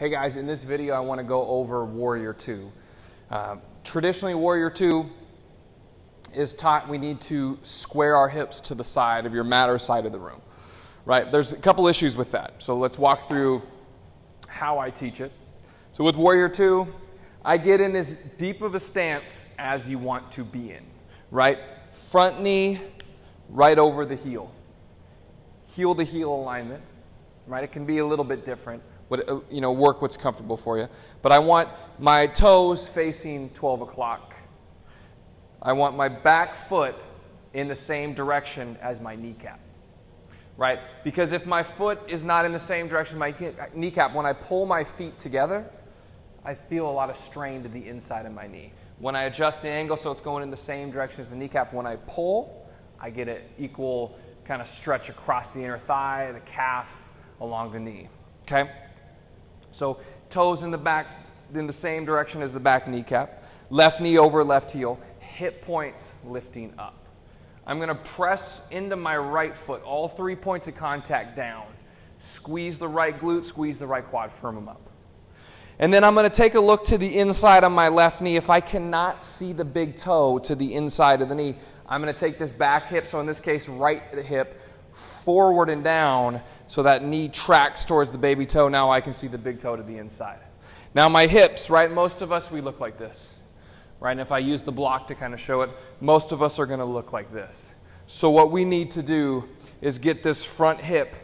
Hey guys, in this video I want to go over Warrior 2. Uh, traditionally, Warrior 2 is taught we need to square our hips to the side of your mat or side of the room. Right? There's a couple issues with that. So let's walk through how I teach it. So with Warrior 2, I get in as deep of a stance as you want to be in. Right? Front knee right over the heel. Heel to heel alignment. Right? It can be a little bit different what, uh, you know, work what's comfortable for you. But I want my toes facing 12 o'clock. I want my back foot in the same direction as my kneecap. Right? Because if my foot is not in the same direction my kneecap, when I pull my feet together, I feel a lot of strain to the inside of my knee. When I adjust the angle so it's going in the same direction as the kneecap, when I pull, I get an equal kind of stretch across the inner thigh, the calf, along the knee. Okay? So toes in the back in the same direction as the back kneecap. Left knee over left heel. Hip points lifting up. I'm going to press into my right foot, all three points of contact down. Squeeze the right glute, squeeze the right quad, firm them up. And then I'm going to take a look to the inside of my left knee. If I cannot see the big toe to the inside of the knee, I'm going to take this back hip, so in this case, right hip, forward and down so that knee tracks towards the baby toe. Now I can see the big toe to the inside. Now my hips, right? Most of us, we look like this, right? And if I use the block to kind of show it, most of us are going to look like this. So what we need to do is get this front hip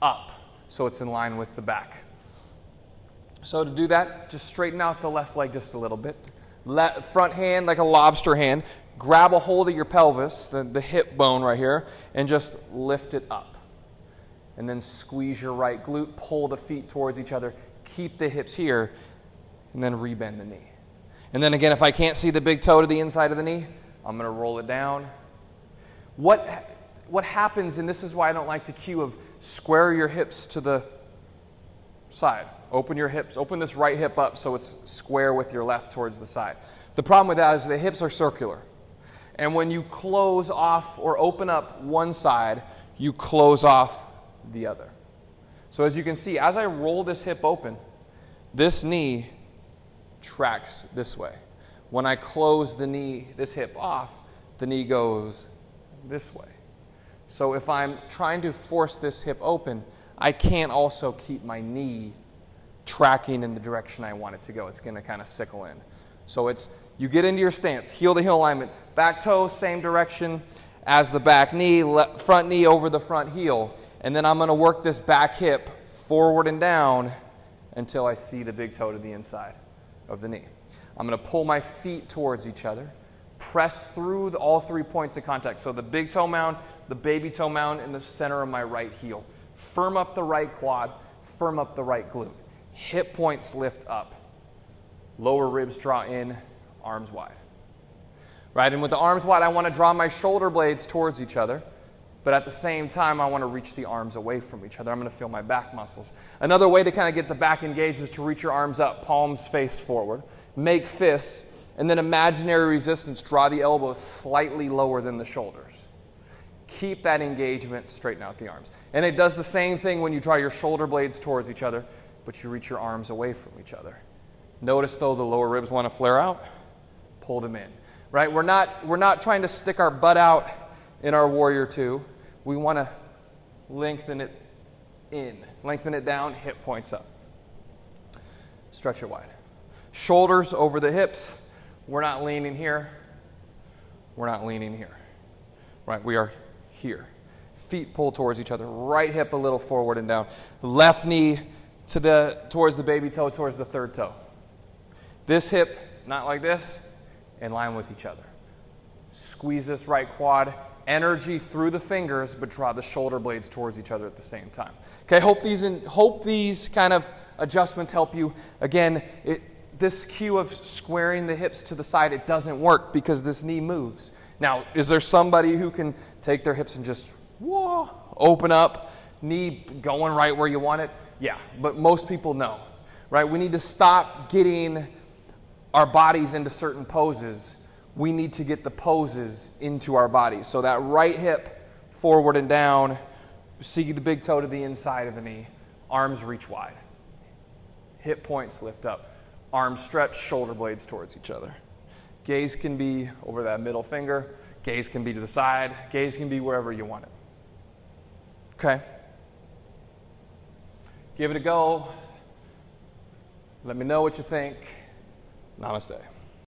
up so it's in line with the back. So to do that, just straighten out the left leg just a little bit. Let, front hand like a lobster hand grab a hold of your pelvis, the, the hip bone right here, and just lift it up. And then squeeze your right glute, pull the feet towards each other, keep the hips here, and then rebend the knee. And then again, if I can't see the big toe to the inside of the knee, I'm going to roll it down. What, what happens, and this is why I don't like the cue of square your hips to the side. Open your hips, open this right hip up so it's square with your left towards the side. The problem with that is the hips are circular. And when you close off or open up one side, you close off the other. So as you can see, as I roll this hip open, this knee tracks this way. When I close the knee, this hip off, the knee goes this way. So if I'm trying to force this hip open, I can't also keep my knee tracking in the direction I want it to go. It's going to kind of sickle in. So it's you get into your stance, heel to heel alignment, back toe same direction as the back knee, front knee over the front heel. And then I'm going to work this back hip forward and down until I see the big toe to the inside of the knee. I'm going to pull my feet towards each other, press through the, all three points of contact. So the big toe mound, the baby toe mound, in the center of my right heel. Firm up the right quad, firm up the right glute. Hip points lift up. Lower ribs draw in, arms wide. Right? And with the arms wide, I want to draw my shoulder blades towards each other. But at the same time, I want to reach the arms away from each other. I'm going to feel my back muscles. Another way to kind of get the back engaged is to reach your arms up, palms face forward, make fists, and then imaginary resistance, draw the elbows slightly lower than the shoulders. Keep that engagement, straighten out the arms. And it does the same thing when you draw your shoulder blades towards each other, but you reach your arms away from each other. Notice though the lower ribs want to flare out, pull them in. Right? We're not, we're not trying to stick our butt out in our warrior two. We want to lengthen it in, lengthen it down, hip points up. Stretch it wide. Shoulders over the hips. We're not leaning here. We're not leaning here. Right? We are here. Feet pull towards each other. Right hip a little forward and down. Left knee to the towards the baby toe, towards the third toe. This hip, not like this, in line with each other. Squeeze this right quad, energy through the fingers, but draw the shoulder blades towards each other at the same time. Okay, hope these, in, hope these kind of adjustments help you. Again, it, this cue of squaring the hips to the side, it doesn't work because this knee moves. Now, is there somebody who can take their hips and just whoa, open up, knee going right where you want it? Yeah, but most people know, right? We need to stop getting our bodies into certain poses, we need to get the poses into our bodies. So that right hip forward and down, see the big toe to the inside of the knee, arms reach wide. Hip points lift up. Arms stretch, shoulder blades towards each other. Gaze can be over that middle finger. Gaze can be to the side. Gaze can be wherever you want it. Okay? Give it a go. Let me know what you think. Namaste.